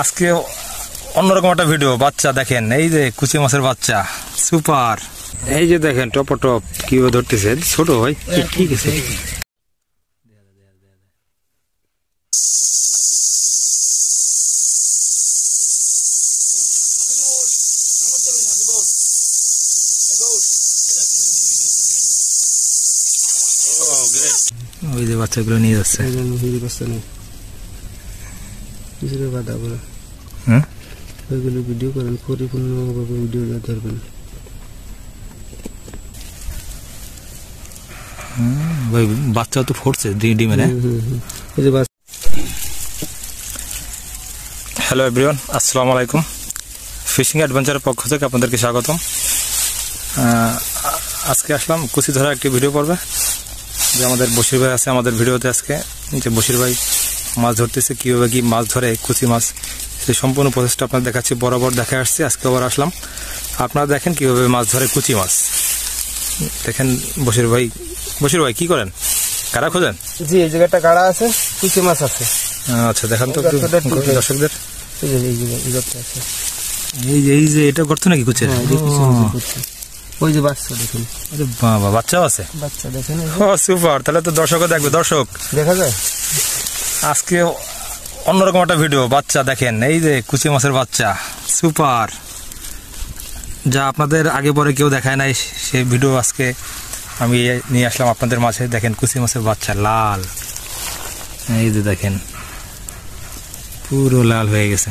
আজকে অন্যরকম একটা ভিডিও বাচ্চা দেখেন, এই যে কুচি মাছের বাচ্চা সুপার এই যে দেখেন, টপ টপ, কীভাবে ধরতেছে, ছোট ভাই ঠিক আছে ওই যে বাচ্চাগুলো নিয়ে যাচ্ছে। কিছুটা বাধা বলে হুম? ওইগুলো ভিডিও করেন পরিপূর্ণভাবে ধরবেন। বাচ্চা তো ফুটছে ডিমের হ্যাঁ? হ্যালো এভরিওয়ান আসসালামু আলাইকুম। ফিশিং অ্যাডভেঞ্চারের পক্ষ থেকে আপনাদেরকে স্বাগতম। আজকে আসলাম কুচি ধরা একটি ভিডিও পড়বে যে আমাদের বশির ভাই আছে আমাদের ভিডিওতে আজকে যে বশির ভাই মাছ ধরতেছে কীভাবে কি মাছ ধরে কুচি মাছ সেই সম্পূর্ণ প্রসেসটা আপনার দেখাচ্ছি বরাবর দেখা আসছে আজকে আবার আসলাম। আপনারা দেখেন কীভাবে মাছ ধরে কুচি মাছ। দেখেন বশির ভাই বশির ভাই কি করেন? কারা খোঁজেন? জি এই জায়গাটা গাড়া আছে? কুচি মাছ আছে। আচ্ছা দেখান তো দর্শকদের। এই যে এই যে এটা করতো নাকি কুচের? হ্যাঁ। ওই যে বাচ্চা দেখুন। আরে বাবা বাচ্চাও আছে? বাচ্চা দেখেন ও সুপার তাহলে তো দর্শকও দেখবে। দর্শক দেখা যায়? আজকে অন্যরকম একটা ভিডিও বাচ্চা দেখেন এই যে কুচি মাছের বাচ্চা সুপার যা আপনাদের আগে পরে কেউ দেখায় নাই সেই ভিডিও আজকে আমি নিয়ে আসলাম আপনাদের মাঝে। দেখেন কুচি মাছের বাচ্চা লাল। এই যে দেখেন পুরো লাল হয়ে গেছে।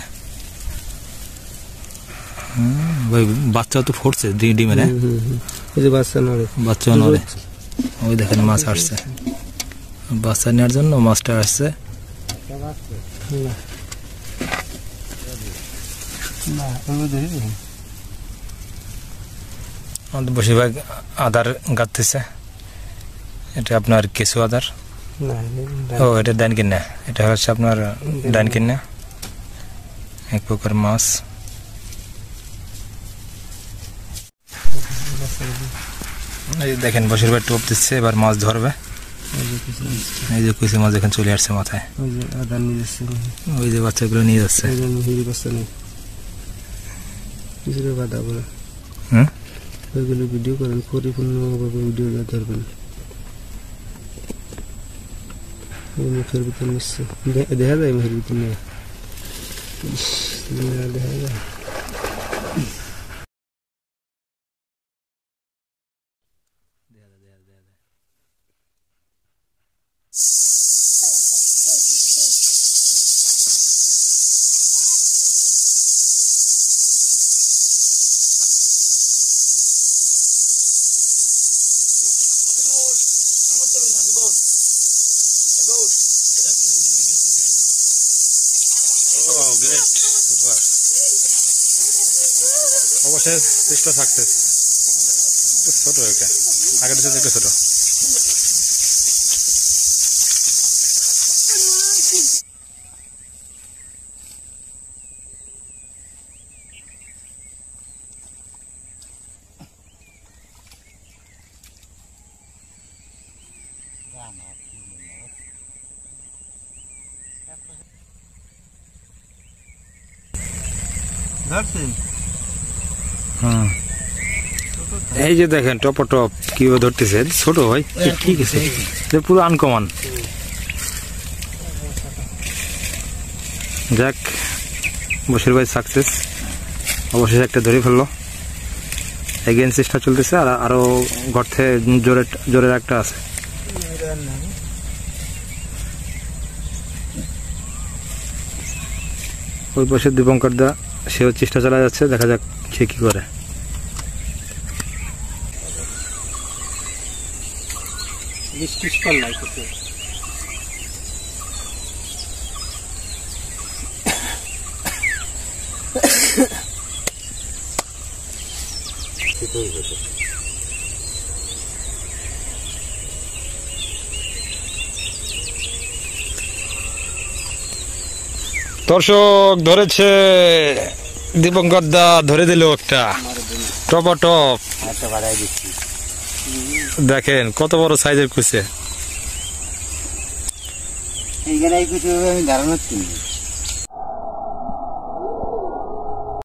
ওই বাচ্চাও তো ফুটছে ডিমের হ্যাঁ? যে বাচ্চা নড়ে। বাচ্চা নড়ে। ওই দেখেন মাছ আসছে। বাচ্চা নেওয়ার জন্য মাছটা আসছে। না। না। আমাদের বেশিরভাগ আদার গাঁথতেছে এটা আপনার কেঁচু আদার ও এটা ডাইন কিনা এটা হচ্ছে আপনার ডাইন কিনা এক প্রকার মাছ এই দেখেন বেশিরভাগ টোপ দিচ্ছে এবার মাছ ধরবে। এই যে কুচি মাছ এখানে চলে আসছে মাথায়। ওই যে আদা নিয়ে যাচ্ছে। ওই যে বাচ্চাগুলো নিয়ে যাচ্ছে। এই জন্য হিরি বস্তা নেই কিছুটা বাধা বলে। হুম? ওইগুলো ভিডিও করেন পরিপূর্ণভাবে ভিডিও ধরবেন। এই মুখের ভিতর নিচ্ছে। দে- দেখা যায় মুখের ভিতর নিয়ে? ইস, না, দেখা যায়। অবশ্যই চেষ্টা সাকসেস একটু ছোট এটা আগের সাথে একটু ছোট। হুম এই যে দেখেন টপ টপ কীভাবে ধরতেছে ছোট ভাই ঠিক আছে পুরো আনকমন যাক বসির ভাই সাকসেস অবশেষে একটা ধরে ফেলল। এগেন চেষ্টা চলতেছে আর আরও গর্তে জোরে জোরের একটা আছে। ওই পাশে দীপঙ্কর দা। সেও চেষ্টা চালা যাচ্ছে দেখা যাক সে কি করে। নাই দর্শক, ধরেছে দীপঙ্কর দা, ধরে দিল একটা। টপ টপ দেখেন, কত বড় সাইজের কুচে। এইখানে এই কিছু আমি হচ্ছে